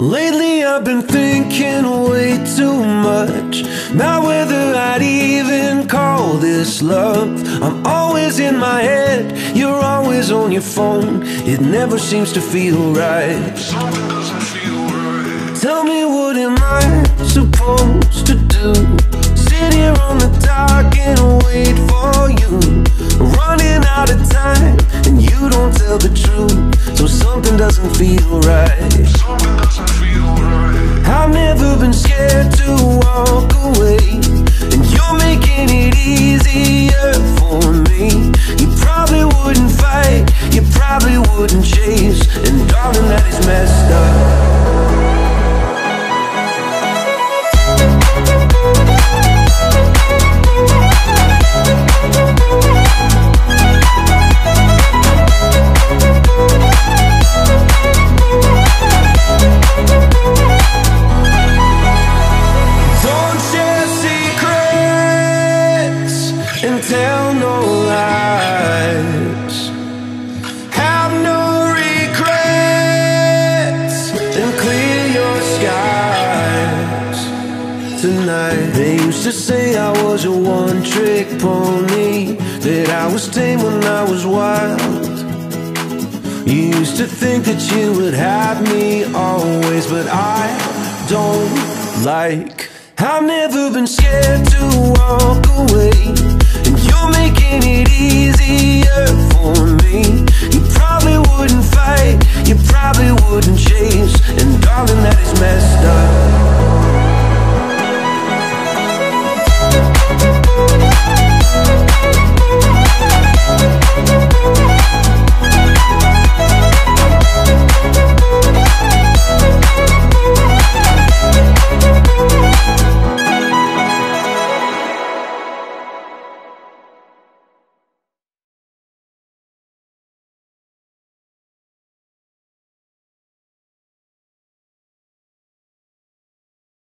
Lately I've been thinking way too much. About whether I'd even call this love. I'm always in my head, you're always on your phone. It never seems to feel right. Tell me what am I supposed to do? Sit here on the dock and wait for you. Running out of time and you don't tell the truth. So something doesn't feel right tell no lies. Have no regrets and clear your skies tonight. They used to say I was a one trick pony, that I was tame when I was wild. You used to think that you would have me always, but I don't like. I've never been scared to walk